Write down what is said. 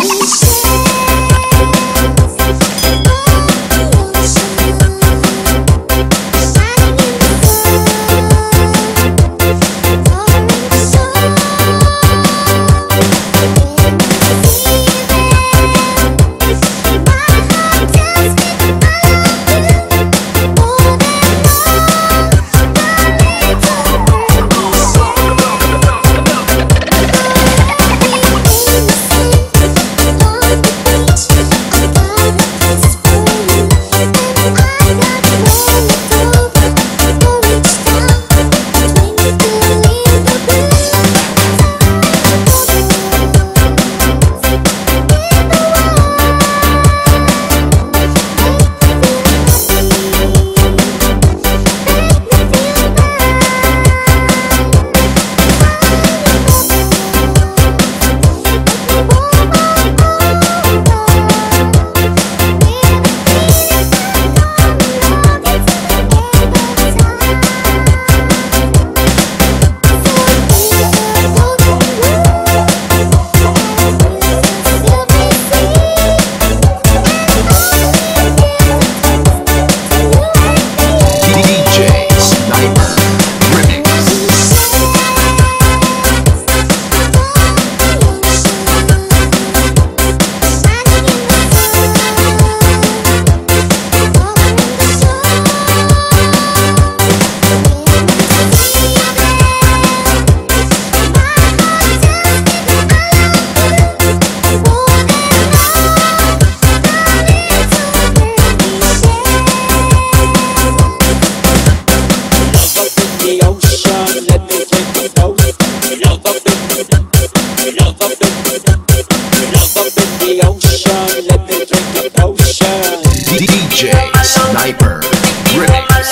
Ooh. Sniper. Remix